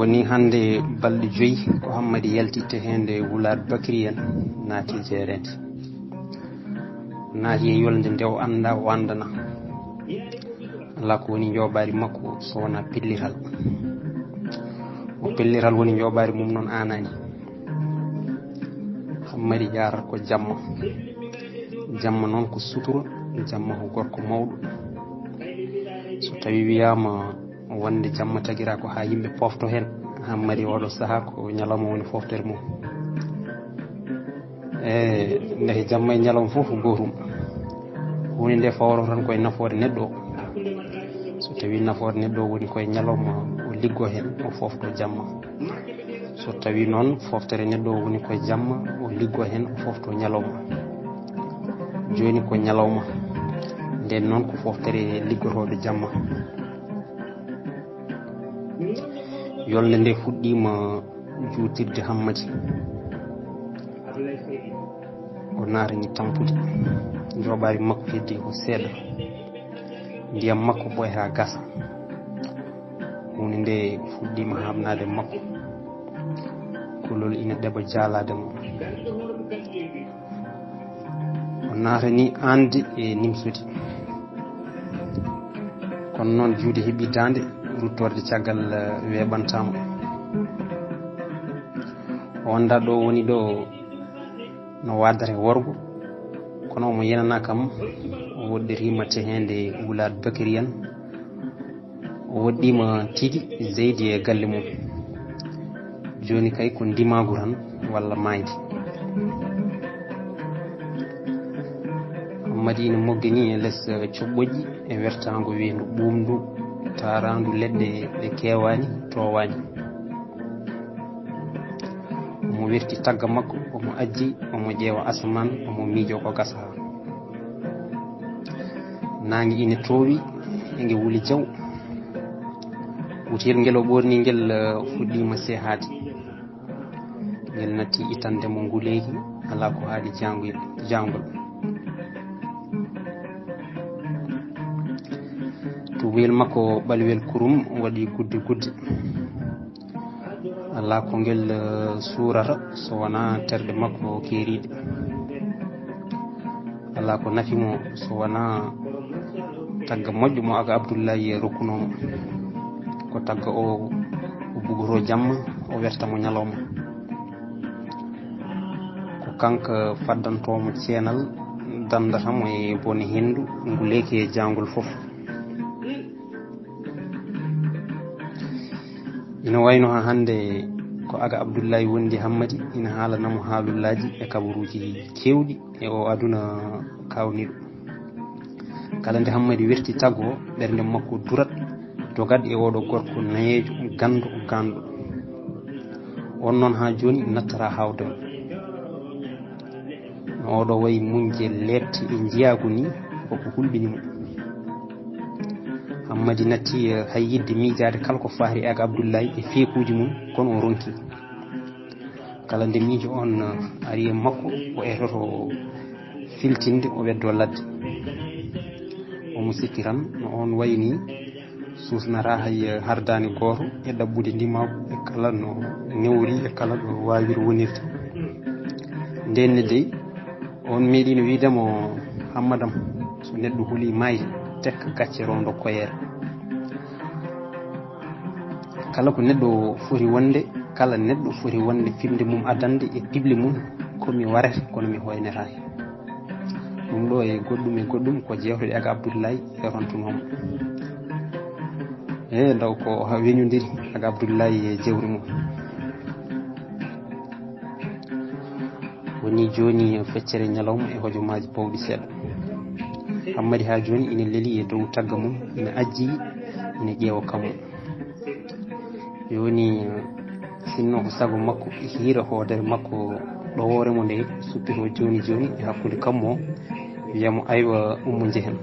woni hannde balɗe joyi ko hammadi yaltitte hende wulaad bakary en naati jeerede naati e yolde nde o anda o andana ala ko woni jooɓaari makko so wona pellital o pellital woni jooɓari mum noon anani hammadi jarat ko jamma. Jamma noon ko sutura jamma ko gorko mawɗo. So tawi wiyama wonde jamma tagira ko ha yimɓe pofto hen. Hammadi oɗo saaha ko ñalawma woni foftere mum. E nde jamma e ñalawma fof ko gotum hunde nde fawro tan koye nafoore neɗɗo. O so tawi nafoore neɗɗo o woni koye ñalawma o liggo hen o fofto jamma. So tawi noon foftere neɗɗo o woni koye jamma o liggo hen o fofto ñalawma. Joni ko ñalawma. Nden noon ko foftere liggotoɗo jamma yolle nde fuɗɗima juutirde hammadi. O naatani tampude. Joɓawi makko heddi ko seeɗa. Ndiyam makko boy e ha gasa. Hunde nde fuɗɗima hamnade makko. Kolol ina ɗeɓa jaalade mo. O naatani ande e nimsude. Kono noon juude heeɓi dande ruttorde caggal eh, weɓantama wonda ɗo woni ɗo no wadare worgo. Kono omo yenana kam o woɗɗirima tehede wulade bakary en. O woɗɗima tigui zeydi e galle mum. Joni kay ko ndimagu tan walla maydi madina mogge ni e less eh, coɓɓoƴƴi e wertago wiyandu ɓumdu tarandu leɗɗe ɗe kewani towani omo werti tagga makko omo ajji omo ƴeewa asaman omo miijo ko gasa. Ha nangue ine towi ege wuuli jaw. Wutel nguel o ɓorni nguel eh, fuɗɗima sehade nguel natti itandemo nguleyki ala ko haali janguyel to wuyel makko ɓalwel kurum waɗi gudde gudde ala ko ngel eh, suurata so wona terɗe makko keeriɗe ala ko nafimo so wona tagga moƴƴo mo aga abdoullahi e rokkunomo ko tagga o o bugoto jamma o wertamo ñalawma. Ko kanka faddantomo ceenal dandatamo e bone hendu nguleyki e jangol fof. ina wayno ha hande ko aga abdoullahi wondi hammadi ina haalanamo haalullaji e kabaruji kewɗi e o aduna kawniɗo kala nde hammadi werti tago o ɓernde makko durat dogat e oɗo gorko nayejo gandu o on noon ha joni nattata hawdema no oɗo wayi muñje lebte e jiyagu ni koko hulɓinimo hammadi natti hay yidde miijade kala ko faari ak abdoullahi e feekuji mum kono o ronki. Kala nde miijo on ari e makko o etoto filtinde o weddo ladde. Omo sikki tan no on wayni susnata hay hardani goto e ɗaɓɓude ndimagu e kala no newri e kala ɗo wawiri wonirde ndenne dey on meeɗino wiidemo hammadam so neɗɗo huuli mayde tekka gacce rondo koyere kala ko neɗɗo foti wonde kala neɗɗo foti wonde fimde mum adande e pible mum ko mi warata kono mi hoynetaki ɗum ɗo e goɗɗum e goɗɗum ko jewtoɗe aga abdoullahi e rontunomo e daw ko weñodiri aga abdoullahi e jewri mum. Woni joni feccere ñalawma e hojomaji bawɗi seeɗa hammadi ha joni ina leeli e dow tagga mum ina ajji ina ƴeewa kammu joni sinno ko sago makko hiira hoodere makko ɗowore mo nde suppito joni joni e hakkude kammo wiyamo aywa ummo jehen.